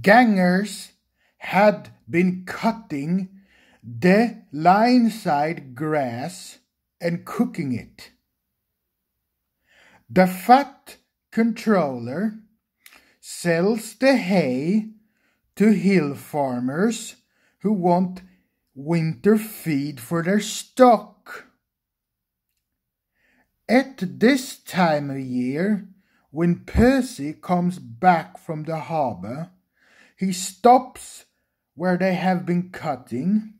Gangers had been cutting the lineside grass and cooking it. The fat controller sells the hay to hill farmers who want winter feed for their stock. At this time of year, when Percy comes back from the harbour, he stops where they have been cutting.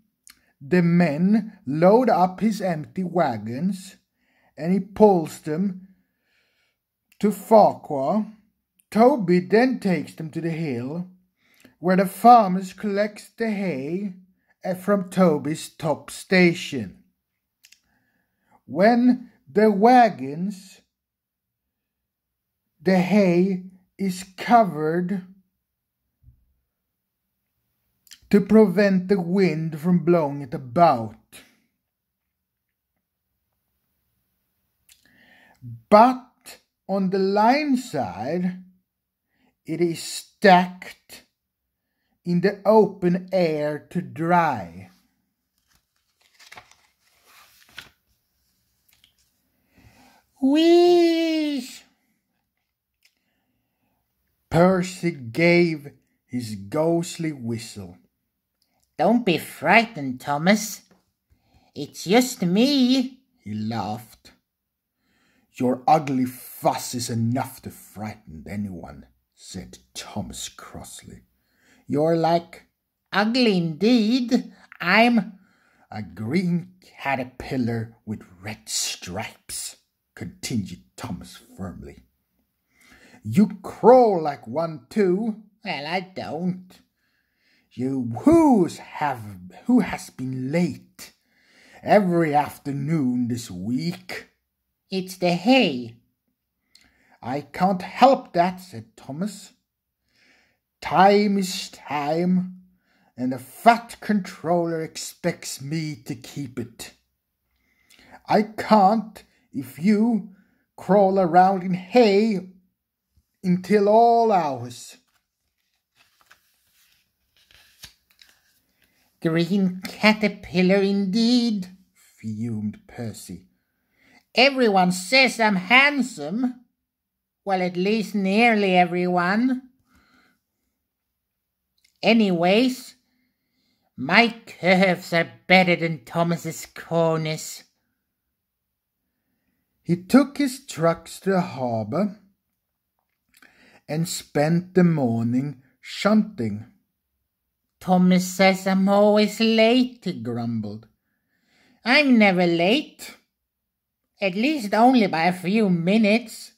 The men load up his empty wagons and he pulls them to Farquhar. Toby then takes them to the hill where the farmers collect the hay from Toby's top station. When the wagons, the hay is covered to prevent the wind from blowing it about. But on the line side, it is stacked in the open air to dry. Wheeze! Percy gave his ghostly whistle. Don't be frightened, Thomas. It's just me, he laughed. Your ugly fuss is enough to frighten anyone, said Thomas crossly. You're like ugly indeed. I'm a green caterpillar with red stripes, continued Thomas firmly. You crawl like one too. Well, I don't. You who's have who has been late every afternoon this week? It's the hay. I can't help that, said Thomas. Time is time, and the fat controller expects me to keep it. I can't if you crawl around in hay until all hours. Green caterpillar indeed, fumed Percy. Everyone says I'm handsome. Well, at least nearly everyone. Anyways, my curves are better than Thomas's corners. He took his trucks to the harbour and spent the morning shunting. Thomas says I'm always late, he grumbled. I'm never late. At least only by a few minutes.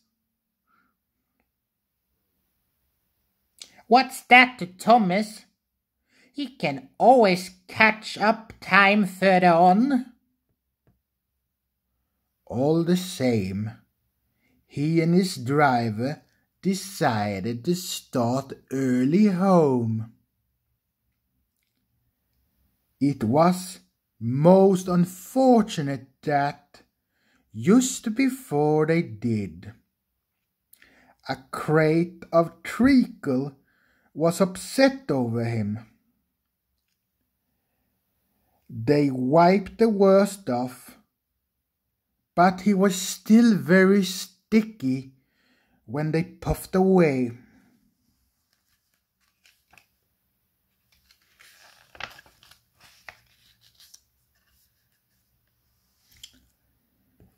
What's that to Thomas? He can always catch up time further on. All the same, he and his driver decided to start early home. It was most unfortunate that just before they did, a crate of treacle was upset over him. They wiped the worst off, but he was still very sticky when they puffed away.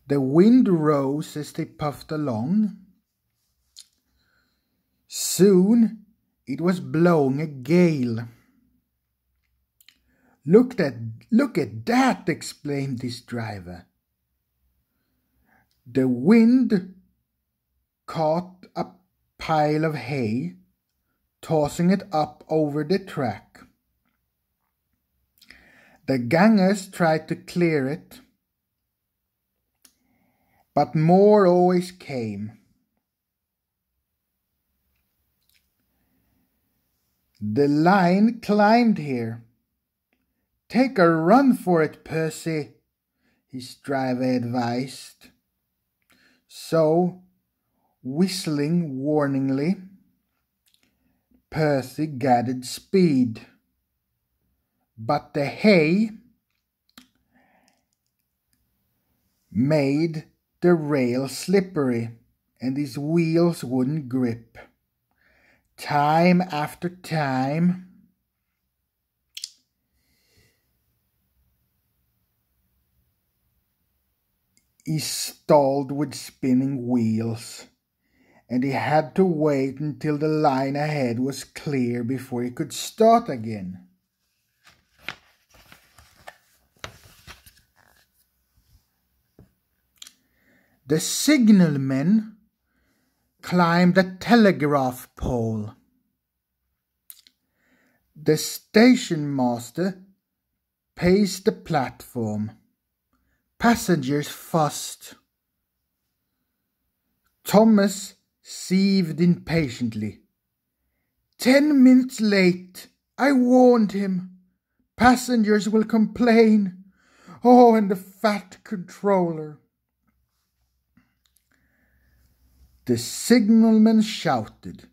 The wind rose as they puffed along. Soon it was blowing a gale. Look at look at that, exclaimed this driver. The wind caught a pile of hay, tossing it up over the track. The gangers tried to clear it but more always came. The line climbed here. Take a run for it, Percy, his driver advised. So, whistling warningly, Percy gathered speed. But the hay made the rail slippery and his wheels wouldn't grip. Time after time, he stalled with spinning wheels, and he had to wait until the line ahead was clear before he could start again. The signalmen climbed a telegraph pole. The station master paced the platform. Passengers fussed. Thomas seethed impatiently. Ten minutes late. I warned him. Passengers will complain. Oh, and the fat controller. The signalman shouted.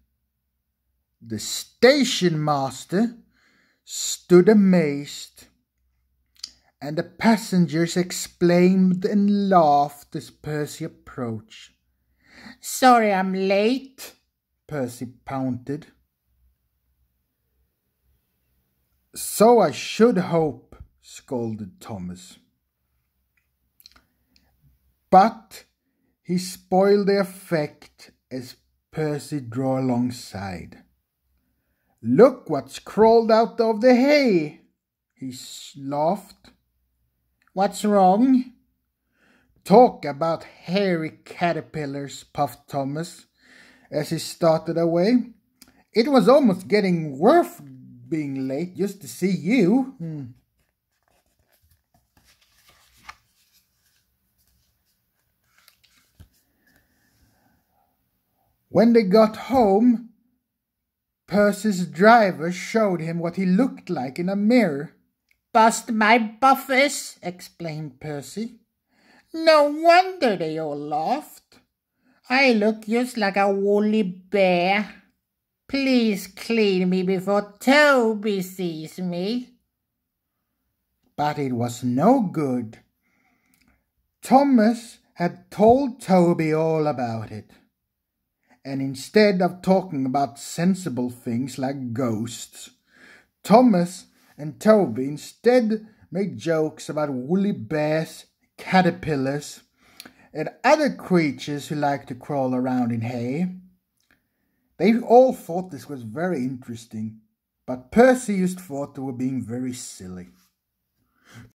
The station master stood amazed, and the passengers exclaimed and laughed as Percy approached. Sorry I'm late, Percy pouted. So I should hope, scolded Thomas. But he spoiled the effect as Percy drew alongside. Look what's crawled out of the hay, he laughed. What's wrong? Talk about hairy caterpillars, puffed Thomas as he started away. It was almost getting worth being late just to see you. Hmm. When they got home, Percy's driver showed him what he looked like in a mirror. Bust my buffers, explained Percy. No wonder they all laughed. I look just like a woolly bear. Please clean me before Toby sees me. But it was no good. Thomas had told Toby all about it and instead of talking about sensible things like ghosts, Thomas and Toby instead made jokes about woolly bears, caterpillars, and other creatures who like to crawl around in hay. They all thought this was very interesting, but Percy just thought they were being very silly.